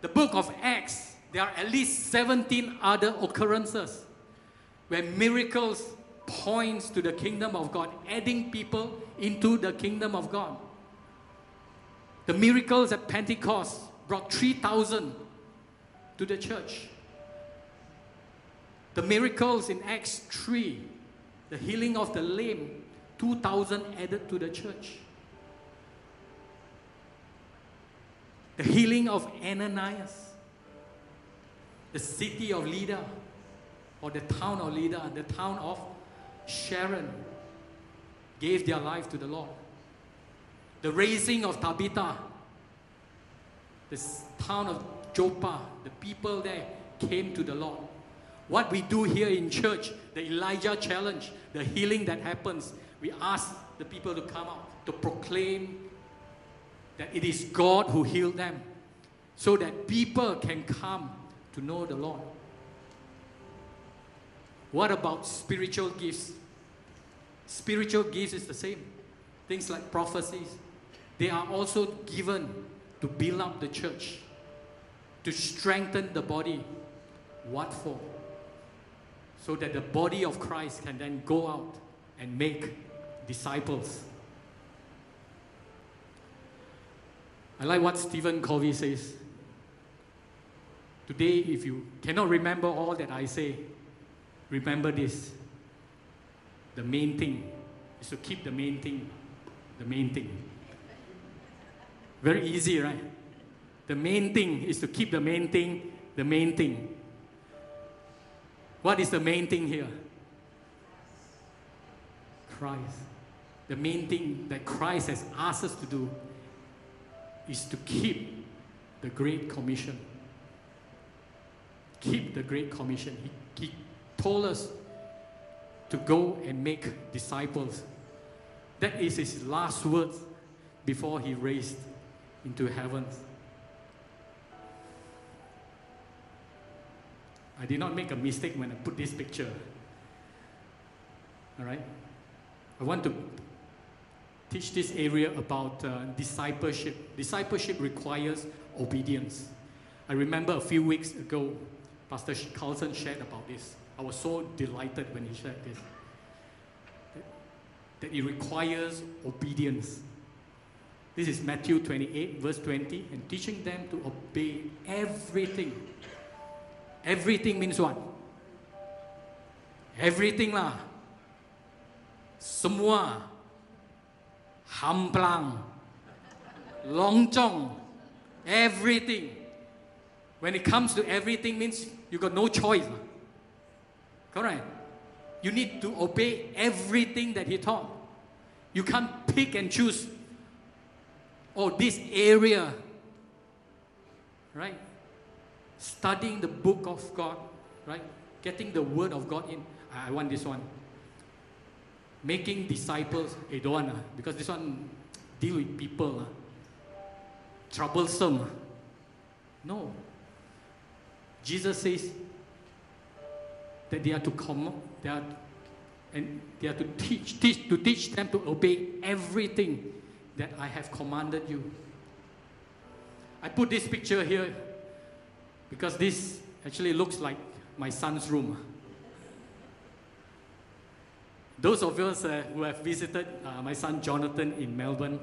the book of Acts, there are at least 17 other occurrences where miracles points to the kingdom of God, adding people into the kingdom of God. The miracles at Pentecost brought 3,000 to the church. The miracles in Acts 3, the healing of the lame, 2,000 added to the church. The healing of Ananias, the city of Lydda, or the town of Lydda, the town of Sharon, gave their life to the Lord. The raising of Tabitha, the town of Joppa, the people there came to the Lord. What we do here in church, the Elijah challenge, the healing that happens, we ask the people to come out to proclaim that it is God who healed them so that people can come to know the Lord. What about spiritual gifts? Spiritual gifts is the same. Things like prophecies, they are also given to build up the church, to strengthen the body. What for? So that the body of Christ can then go out and make disciples. I like what Stephen Covey says. Today, if you cannot remember all that I say, remember this. The main thing is to keep the main thing the main thing. Very easy, right? The main thing is to keep the main thing the main thing. What is the main thing here? Christ. the main thing that Christ has asked us to do is to keep the Great Commission. Keep the Great Commission. He, he told us to go and make disciples. That is his last words before he raised into heaven. I did not make a mistake when I put this picture. All right? I want to teach this area about uh, discipleship. Discipleship requires obedience. I remember a few weeks ago, Pastor Carlson shared about this. I was so delighted when he shared this. That, that it requires obedience. This is Matthew 28, verse 20, and teaching them to obey everything. Everything means what? Everything lah. Semua. Hamplang. Longchong. Everything. When it comes to everything means you got no choice. Correct? You need to obey everything that he taught. You can't pick and choose. Oh, this area. Right? Studying the book of God. Right? Getting the word of God in. I want this one. Making disciples. Eh, don't want, uh, because this one deal with people. Uh, troublesome. Uh. No. Jesus says that they are to come, they are, and they are to teach, teach, to teach them to obey everything that I have commanded you. I put this picture here because this actually looks like my son's room. Those of us uh, who have visited uh, my son Jonathan in Melbourne,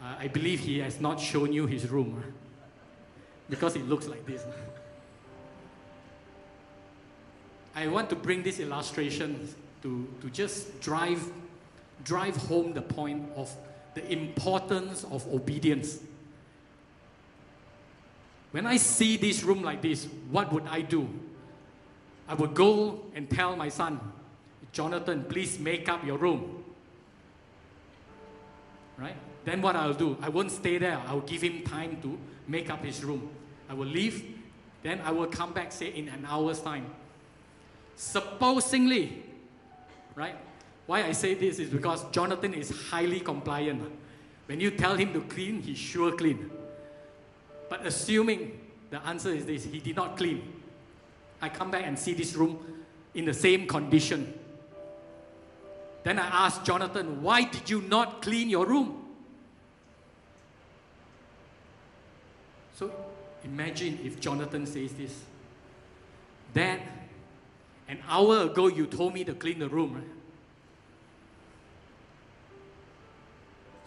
uh, I believe he has not shown you his room because it looks like this. I want to bring this illustration to, to just drive, drive home the point of the importance of obedience. When I see this room like this, what would I do? I would go and tell my son, Jonathan, please make up your room. Right? Then what I'll do, I won't stay there. I'll give him time to make up his room. I will leave, then I will come back, say, in an hour's time. Supposingly, right? Why I say this is because Jonathan is highly compliant. When you tell him to clean, he sure clean. But assuming the answer is this, he did not clean. I come back and see this room in the same condition. Then I ask Jonathan, why did you not clean your room? So imagine if Jonathan says this. Dad, an hour ago you told me to clean the room, right?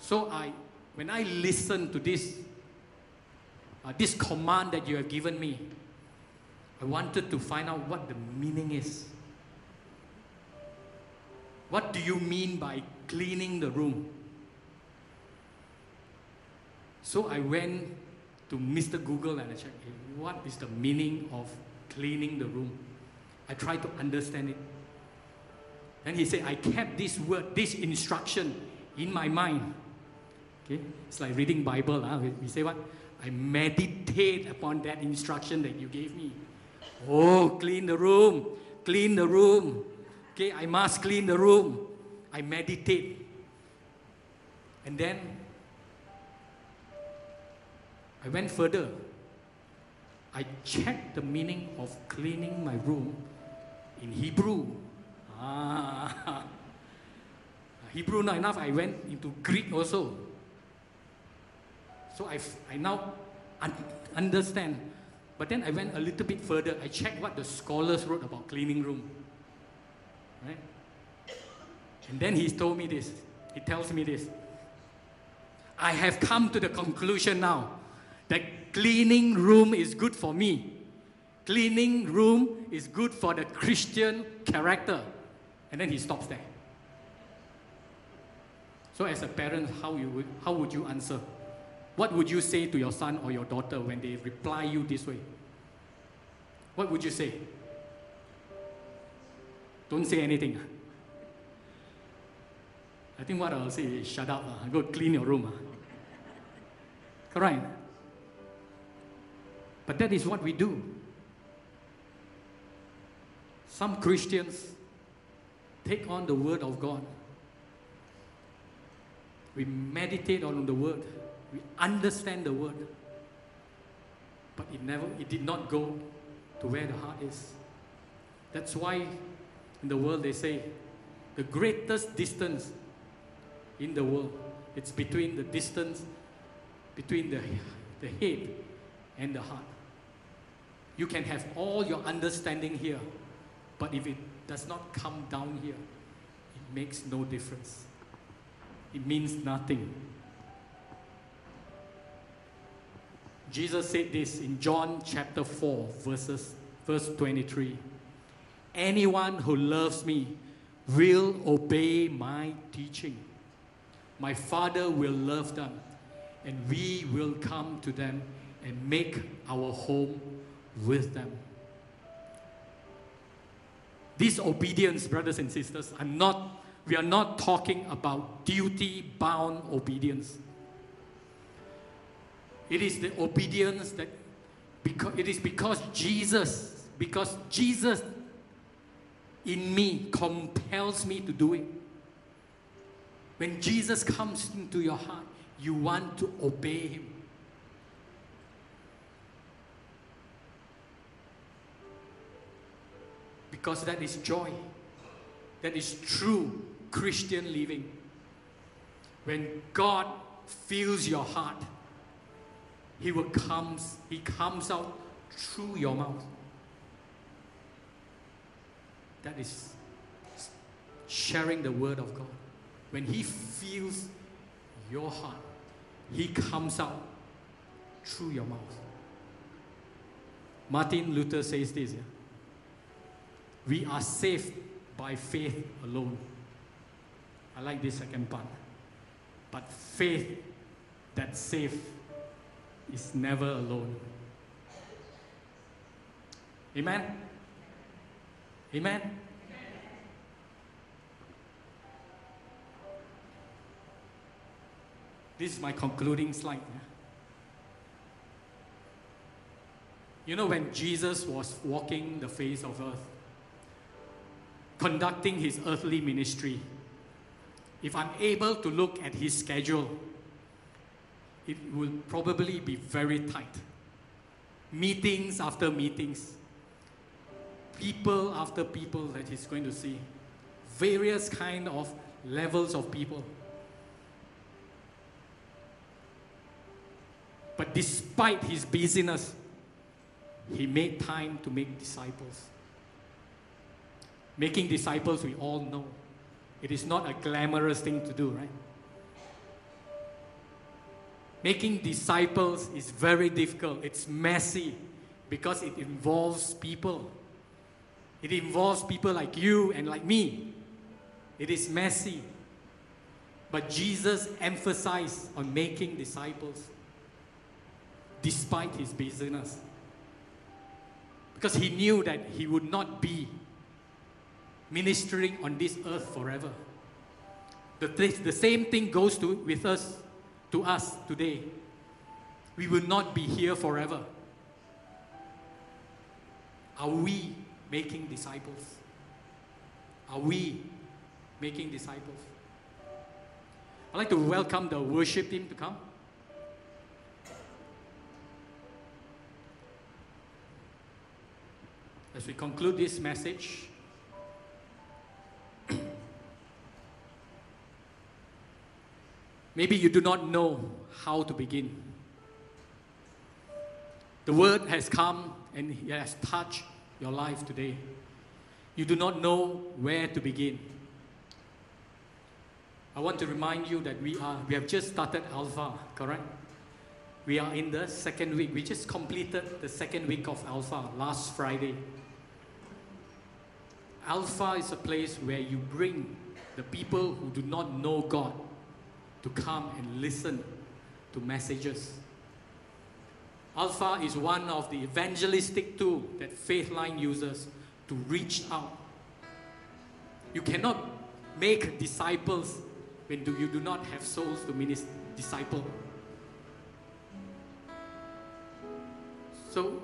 So I, when I listen to this, uh, this command that you have given me, I wanted to find out what the meaning is. What do you mean by cleaning the room? So I went to Mr. Google and I checked, what is the meaning of cleaning the room? I tried to understand it. And he said, I kept this word, this instruction in my mind. Okay? It's like reading Bible. Huh? We say what? I meditate upon that instruction that you gave me. Oh, clean the room. Clean the room. Okay, I must clean the room. I meditate. And then I went further. I checked the meaning of cleaning my room in Hebrew. Ah. Hebrew not enough, I went into Greek also. So I, I now un- understand. But then I went a little bit further. I checked what the scholars wrote about cleaning room. Right? And then he told me this. He tells me this. I have come to the conclusion now that cleaning room is good for me. Cleaning room is good for the Christian character. And then he stops there. So, as a parent, how, you would, how would you answer? What would you say to your son or your daughter when they reply you this way? What would you say? Don't say anything. I think what I'll say is shut up, uh, go clean your room. Uh. Correct? But that is what we do. Some Christians take on the Word of God. We meditate on the Word. We understand the Word. But it never, it did not go to where the heart is. That's why in the world they say the greatest distance in the world it's between the distance between the, the head and the heart. You can have all your understanding here, but if it does not come down here, it makes no difference. It means nothing. Jesus said this in John chapter 4, verses, verse 23. Anyone who loves me will obey my teaching. My Father will love them, and we will come to them and make our home with them. This obedience, brothers and sisters, I'm not, we are not talking about duty bound obedience. It is the obedience that because it is because Jesus, because Jesus in me compels me to do it. When Jesus comes into your heart, you want to obey him. Because that is joy. That is true Christian living. When God fills your heart, He will comes, He comes out through your mouth. That is sharing the word of God. When He feels your heart, He comes out through your mouth. Martin Luther says this yeah? We are saved by faith alone. I like this second part. But faith that saves is never alone. Amen? Amen? This is my concluding slide. You know, when Jesus was walking the face of earth, conducting his earthly ministry, if I'm able to look at his schedule, it will probably be very tight. Meetings after meetings, people after people that he's going to see, various kind of levels of people. But despite his busyness, he made time to make disciples. Making disciples, we all know, it is not a glamorous thing to do, right? Making disciples is very difficult. It's messy because it involves people. It involves people like you and like me. It is messy. But Jesus emphasized on making disciples despite his busyness. Because he knew that he would not be ministering on this earth forever. The, the same thing goes to, with us, to us today. We will not be here forever. Are we making disciples? Are we making disciples? I'd like to welcome the worship team to come. As we conclude this message, Maybe you do not know how to begin. The word has come and it has touched your life today. You do not know where to begin. I want to remind you that we are we have just started Alpha, correct? We are in the second week. We just completed the second week of Alpha last Friday. Alpha is a place where you bring the people who do not know God to come and listen to messages. Alpha is one of the evangelistic tools that FaithLine uses to reach out. You cannot make disciples when do you do not have souls to minister, disciple. So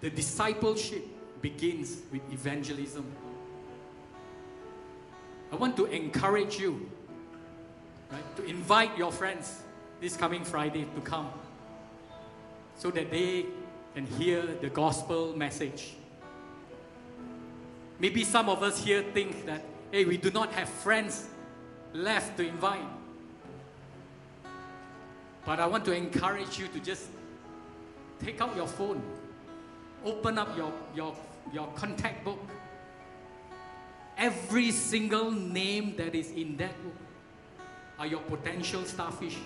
the discipleship begins with evangelism. I want to encourage you right, to invite your friends this coming Friday to come so that they can hear the gospel message. Maybe some of us here think that, hey, we do not have friends left to invite. But I want to encourage you to just take out your phone, open up your, your, your contact book. Every single name that is in that book are your potential starfish.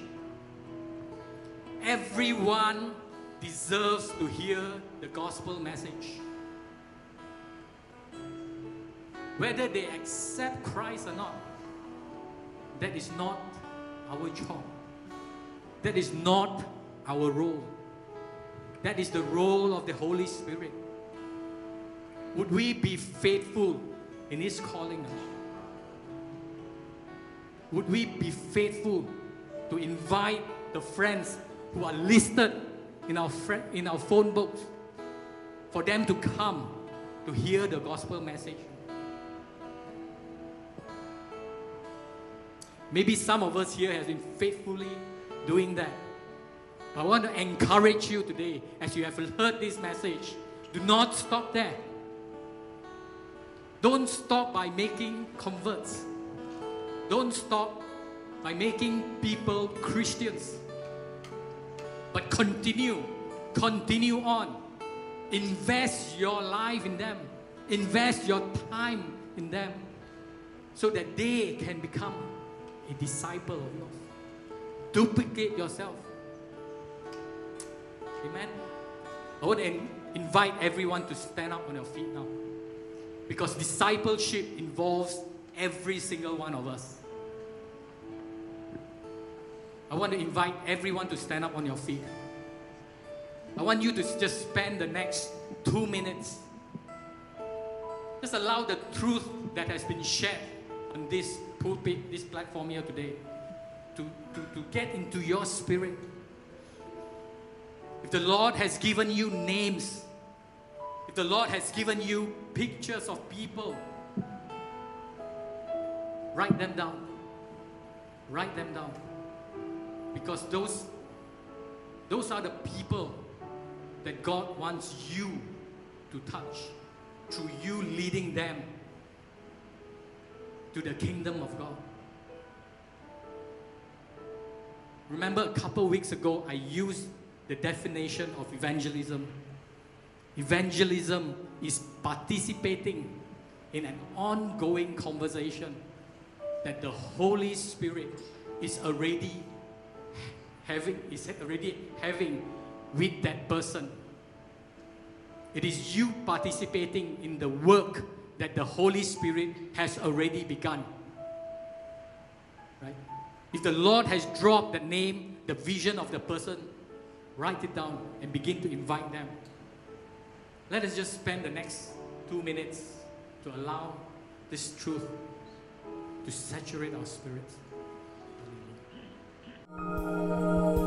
Everyone deserves to hear the gospel message. Whether they accept Christ or not, that is not our job. That is not our role. That is the role of the Holy Spirit. Would we be faithful in His calling? Would we be faithful to invite the friends who are listed in our, in our phone books for them to come to hear the gospel message? Maybe some of us here have been faithfully doing that. But I want to encourage you today as you have heard this message. Do not stop there. Don't stop by making converts. Don't stop by making people Christians. But continue, continue on. Invest your life in them, invest your time in them so that they can become a disciple of yours. Duplicate yourself. Amen. I want to invite everyone to stand up on your feet now. Because discipleship involves every single one of us. I want to invite everyone to stand up on your feet. I want you to just spend the next two minutes. Just allow the truth that has been shared on this pulpit, this platform here today, to, to, to get into your spirit. If the Lord has given you names, if the Lord has given you pictures of people, write them down. Write them down. Because those, those are the people that God wants you to touch through you leading them to the kingdom of God. Remember, a couple weeks ago, I used the definition of evangelism. Evangelism is participating in an ongoing conversation that the Holy Spirit is already having is already having with that person. It is you participating in the work that the Holy Spirit has already begun. Right? If the Lord has dropped the name, the vision of the person, write it down and begin to invite them. Let us just spend the next two minutes to allow this truth to saturate our spirits. へえ。